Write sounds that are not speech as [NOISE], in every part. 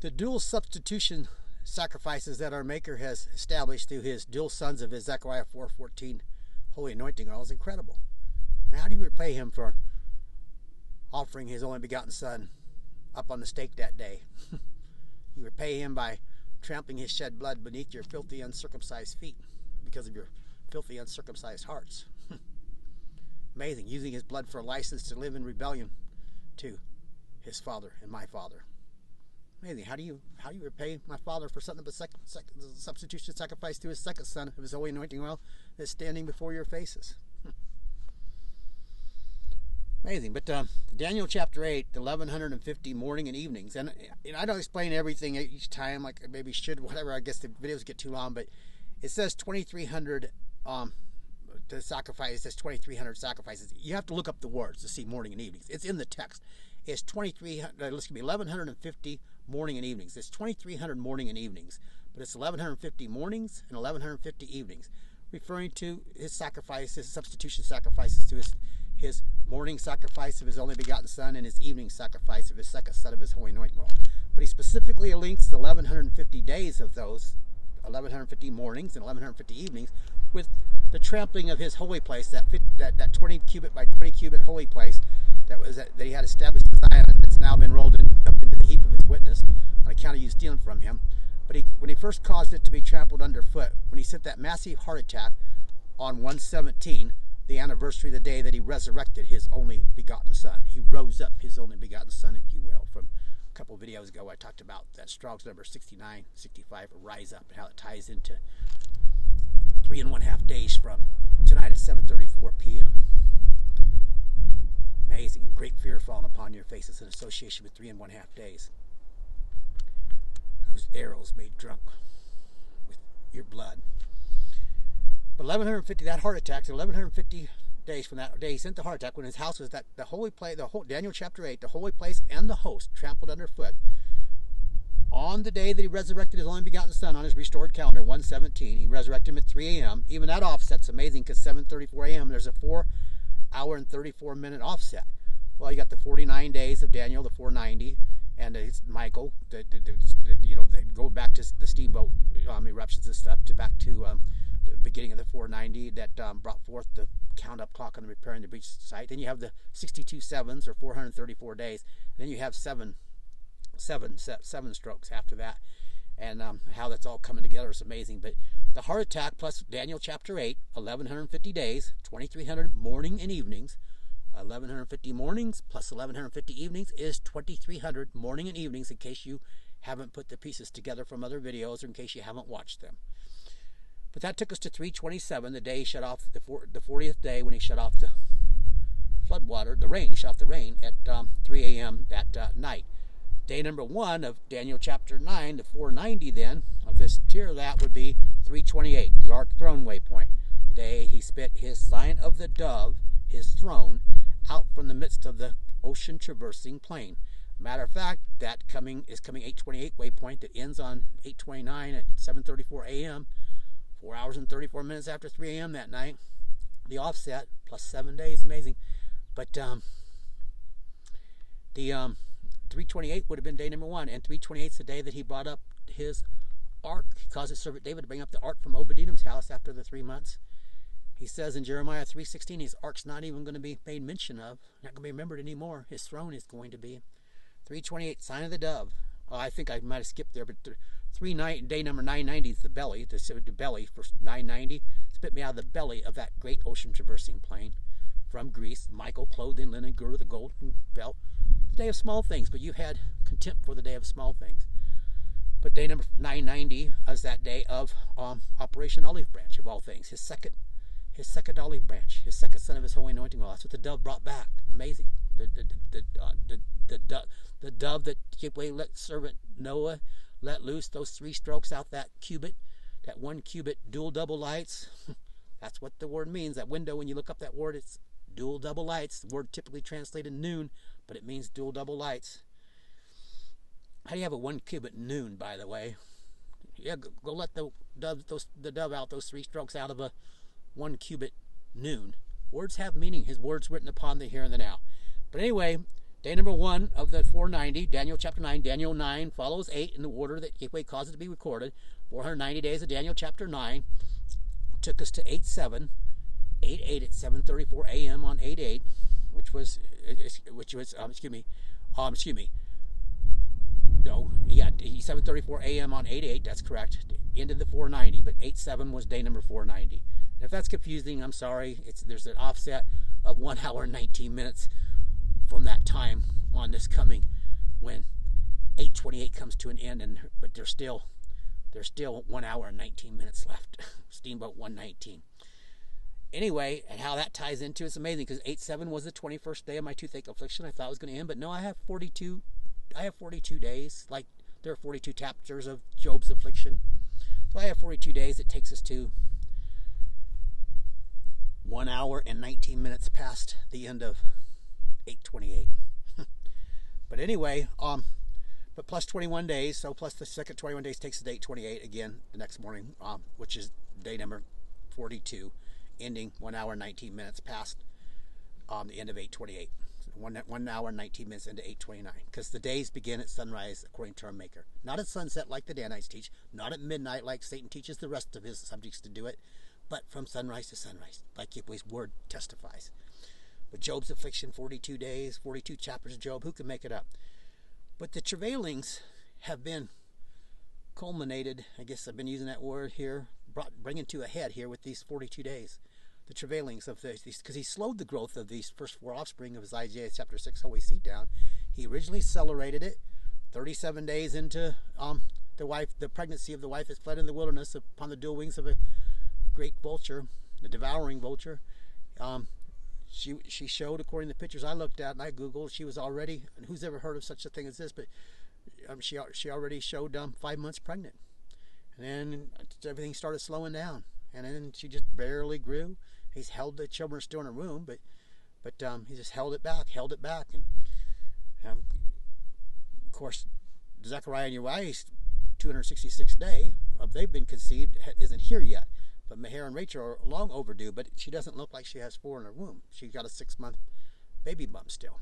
The dual substitution sacrifices that our Maker has established through his dual sons of his Zechariah 4.14 holy anointing oil is incredible. How do you repay him for offering his only begotten son up on the stake that day? [LAUGHS] you repay him by trampling his shed blood beneath your filthy uncircumcised feet because of your filthy uncircumcised hearts. [LAUGHS] Amazing, using his blood for a license to live in rebellion to his father and my father. Amazing. How do you how do you repay my father for something but sec, sec, substitution sacrifice to his second son of his holy anointing oil that's standing before your faces? Amazing. But uh, Daniel chapter 8, 1150 morning and evenings. And, and I don't explain everything each time, like I maybe should, whatever. I guess the videos get too long. But it says 2,300 um, to sacrifice. It says 2,300 sacrifices. You have to look up the words to see morning and evenings. It's in the text. It's 2,300, uh, let's give me 1,150 morning and evenings. It's 2,300 morning and evenings. But it's 1,150 mornings and 1,150 evenings, referring to his sacrifices, substitution sacrifices to his his morning sacrifice of his only begotten Son and his evening sacrifice of his second Son of his holy anointing oil. But he specifically links the 1150 days of those 1150 mornings and 1150 evenings with the trampling of his holy place, that that, that 20 cubit by 20 cubit holy place that was that, he had established now been rolled in, up into the heap of his witness on account of you stealing from him. But he, when he first caused it to be trampled underfoot, when he sent that massive heart attack on 117, the anniversary of the day that he resurrected his only begotten son. He rose up his only begotten son, if you will. From a couple videos ago, I talked about that Strong's number 69, 65, rise up, and how it ties into three and one half days from tonight at 7.34 p.m. Amazing. and Great fear falling upon your faces in association with three and one half days. Those arrows made drunk with your blood. But 1150, that heart attack, 1150 days from that day he sent the heart attack when his house was that the holy place, the whole, Daniel chapter 8, the holy place and the host trampled underfoot. On the day that he resurrected his only begotten son on his restored calendar, 117, he resurrected him at 3 a.m. Even that offset's amazing because 7:34 a.m. There's a four hour and 34 minute offset. Well, you got the 49 days of Daniel, the 490, and it's Michael. The, the, the, you know, they go back to the steamboat um, eruptions and stuff to back to um, the beginning of the 490 that um, brought forth the count up clock on the repairing the breach site. Then you have the 62 sevens or 434 days. Then you have seven, seven, seven strokes after that. And um, how that's all coming together is amazing. But the heart attack plus Daniel chapter 8, 1150 days, 2300 morning and evenings. 1150 mornings plus 1150 evenings is 2300 morning and evenings in case you haven't put the pieces together from other videos or in case you haven't watched them. But that took us to 327, the day he shut off the, four, the 40th day when he shut off the floodwater, the rain. He shut off the rain at um, 3 a.m. that uh, night. Day number one of Daniel chapter 9, the 490 then of this tier, that would be 328, the Ark throne waypoint. The day he spit his sign of the dove, his throne, out from the midst of the ocean traversing plane. Matter of fact, that coming is coming 828 waypoint that ends on 829 at 7:34 a.m. Four hours and 34 minutes after 3 a.m. that night. The offset plus seven days, amazing. But um, the um, 328 would have been day number one, and 328 is the day that he brought up his ark. He caused his servant David to bring up the ark from Obed-Edom's house after the three months. He says in Jeremiah 3.16, his ark's not even going to be made mention of, not going to be remembered anymore. His throne is going to be. 328, sign of the dove. Well, I think I might have skipped there, but three night day number 990 is the belly, the, the belly for 990. Spit me out of the belly of that great ocean traversing plane from Greece. Michael clothed in linen, girded with a golden belt. The day of small things, but you had contempt for the day of small things. But day number 990 is that day of um, Operation Olive Branch, of all things. His second, his second olive branch, his second son of his holy anointing oil. That's what the dove brought back. Amazing. The the the uh, the, the, the, the dove that Yahweh let servant Noah let loose those three strokes out that cubit, that one cubit dual double lights. [LAUGHS] That's what the word means. That window, when you look up that word, it's dual double lights. The word typically translated noon, but it means dual double lights. How do you have a one cubit noon, by the way? Yeah, go, go let the dove, those, the dove out those three strokes out of a one cubit noon. Words have meaning. His words written upon the here and the now. But anyway, Day number one of the 490, Daniel chapter 9. Daniel 9 follows 8 in the order that Gateway caused it to be recorded. 490 days of Daniel chapter 9 took us to 8 7. 8 8 at 7:34 a.m. on 8 8, which was which was um, excuse me, um, excuse me. No, yeah, 7:34 a.m. on 8 8. That's correct. Ended the 490, but 87 was day number 490. And if that's confusing, I'm sorry. It's there's an offset of one [LAUGHS] hour and 19 minutes from that time on this coming when 828 comes to an end and but there's still there's still one hour and 19 minutes left [LAUGHS] steamboat 119 anyway and how that ties into it's amazing because 8-7 was the 21st day of my toothache affliction. I thought it was going to end but no i have 42 i have 42 days. Like there are 42 chapters of Job's affliction. So i have 42 days. It takes us to one hour and 19 minutes past the end of 828. [LAUGHS] but anyway, um, but plus 21 days, so plus the second 21 days takes the date 28 again the next morning, um, which is day number 42, ending one hour 19 minutes past um, the end of 828. One, one hour 19 minutes into 829 because the days begin at sunrise according to our maker not at sunset like the danites teach not at midnight like satan teaches the rest of his subjects to do it but from sunrise to sunrise like yahweh's word testifies but Job's affliction, 42 days, 42 chapters of Job, who can make it up? But the travailings have been culminated, I guess I've been using that word here, brought bringing to a head here with these 42 days. The travailings of these, because he slowed the growth of these first four offspring of his Isaiah chapter 6 holy seed down. He originally accelerated it 37 days into um, the wife, the pregnancy of the wife that fled in the wilderness upon the dual wings of a great vulture, the devouring vulture. Um, she she showed according to the pictures I looked at and I googled she was already and who's ever heard of such a thing as this but um, she she already showed um, five months pregnant and then everything started slowing down and then she just barely grew he's held the children still in her womb but but um, he just held it back held it back and um, of course Zechariah and Uriah's 266th day of they've been conceived isn't here yet but Maher and Rachel are long overdue, but she doesn't look like she has four in her womb. She's got a six month baby bump still.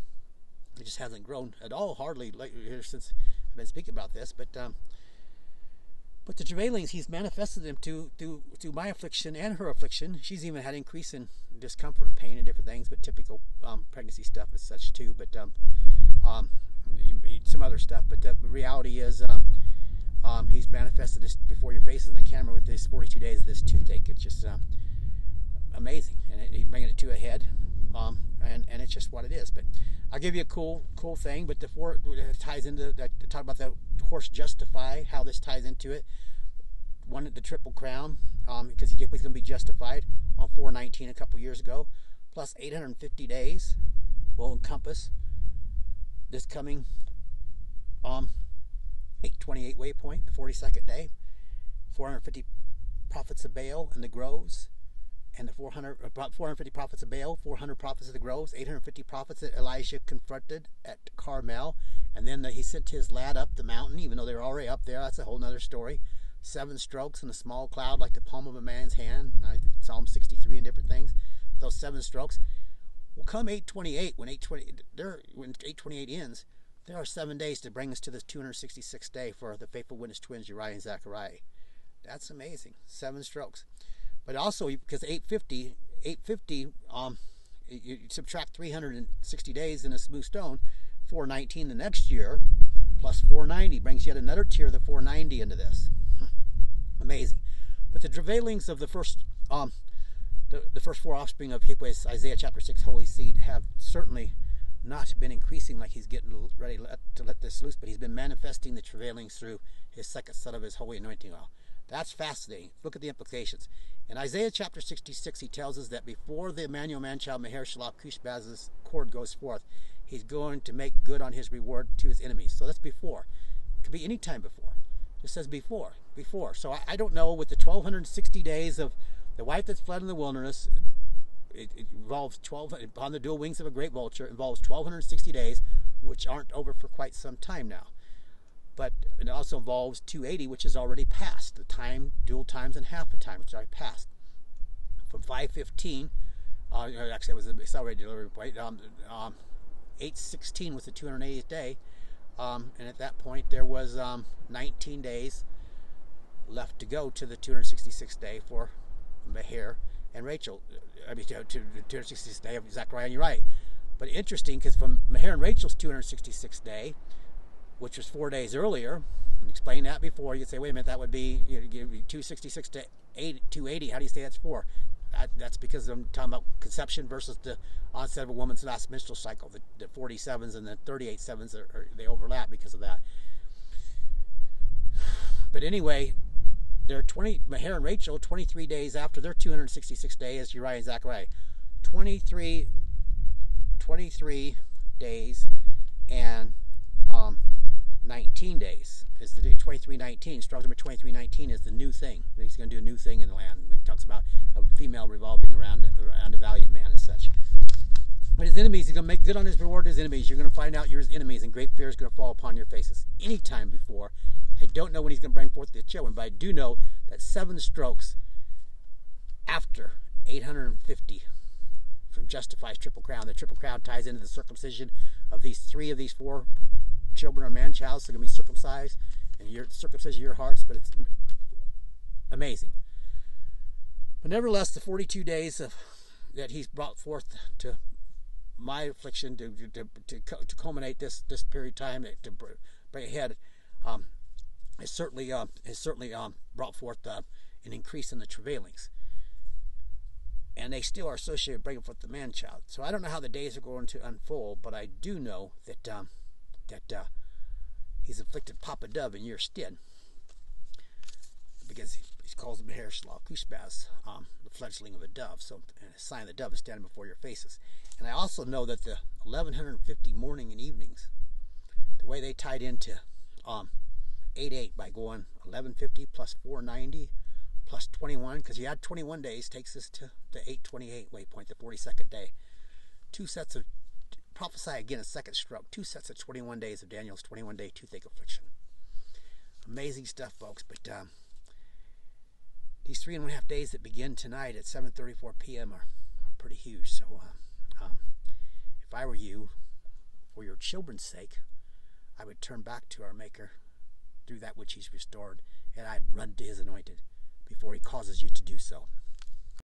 It just hasn't grown at all, hardly here since I've been speaking about this. But um, but the travailings, he's manifested them to through through my affliction and her affliction. She's even had increase in discomfort and pain and different things, but typical um, pregnancy stuff is such too. But um, um, some other stuff. But the reality is, um, um, he's manifested this before your faces in the camera with this 42 days of this toothache. It's just um, amazing, and it, he's bringing it to a head, and and it's just what it is. But I'll give you a cool cool thing. But the four it ties into that. Talk about the horse justify how this ties into it. Won at the triple crown because um, was going to be justified on 419 a couple years ago, plus 850 days will encompass this coming um 828 waypoint, the 42nd day, 450 prophets of Baal in the groves, and the 400, uh, 450 prophets of Baal, 400 prophets of the groves, 850 prophets that Elijah confronted at Carmel, and then the, he sent his lad up the mountain, even though they were already up there. That's a whole other story. Seven strokes in a small cloud like the palm of a man's hand. Psalm 63 and different things. Those seven strokes. Well, come 828, when 820, there, when 828 ends, there are seven days to bring us to this 266th day for the faithful witness twins Uriah and Zachariah. That's amazing. Seven strokes. But also because 850, 850, um, you, subtract 360 days in a smooth stone, 419 the next year, plus 490 brings yet another tier of the 490 into this. Amazing. But the travailings of the first, um, the, the first four offspring of Yahweh's Isaiah chapter 6 holy seed have certainly not been increasing like he's getting ready to let this loose, but he's been manifesting the travailings through his second set of his holy anointing oil. That's fascinating. Look at the implications. In Isaiah chapter 66, he tells us that before the Emmanuel man-child Meher Shalach cord goes forth, he's going to make good on his reward to his enemies. So that's before. It could be any time before. It says before, before. So I, I don't know with the 1260 days of the wife that's fled in the wilderness, it, it, involves 12 upon the dual wings of a great vulture involves 1260 days which aren't over for quite some time now but it also involves 280 which is already passed the time dual times and half a time which already passed from 515 uh, actually it was a accelerated delivery point um, um, 816 was the 280th day. Um, and at that point, there was um, 19 days left to go to the 266th day for Meher and Rachel. I mean, to, to the 266th day of Zachariah and Uriah. But interesting because from Meher and Rachel's 266th day, which was four days earlier, and explain that before, you'd say, wait a minute, that would be, you know, 266 to 8, 280. How do you say that's four? That, that's because I'm talking about conception versus the onset of a woman's last menstrual cycle. The, the 47s and the 38 sevens are, are, they overlap because of that. But anyway, they're 20 Meher and Rachel 23 days after their 266 day as Uriah and Zachariah. 23 23 days and um, 19 days is the 2319. Strong's number 2319 is the new thing. He's going to do a new thing in the land. He talks about a female revolving around around a valiant man and such. But his enemies, he's going to make good on his reward his enemies. You're going to find out your enemies, and great fear is going to fall upon your faces. Anytime before, I don't know when he's going to bring forth the children, but I do know that seven strokes after 850 from justifies triple crown. The triple crown ties into the circumcision of these three of these four children are man child, so they're going to be circumcised, and your circumcision your hearts, but it's amazing. But nevertheless, the 42 days of that he's brought forth to my affliction to to, to, to culminate this this period of time to bring ahead um, has certainly uh, has certainly um, brought forth uh, an increase in the travailings. And they still are associated with bringing forth the man child. So I don't know how the days are going to unfold, but I do know that um, that uh, he's afflicted Papa Dove in your stead because he, he calls him Mahershala Kushbaz, um, the fledgling of a dove. So, a sign of the dove is standing before your faces. And I also know that the 1150 morning and evenings, the way they tied into um, 8 8 by going 1150 plus 490 plus 21, because you add 21 days, takes us to the 828 waypoint, the 42nd day. Two sets of prophesy again a second stroke. Two sets of 21 days of Daniel's 21 day toothache affliction. Amazing stuff, folks. But um, these three and a half days that begin tonight at 7:34 p.m. Are, are pretty huge. So, uh, um, if I were you, for your children's sake, I would turn back to our Maker through that which He's restored, and I'd run to His anointed before He causes you to do so.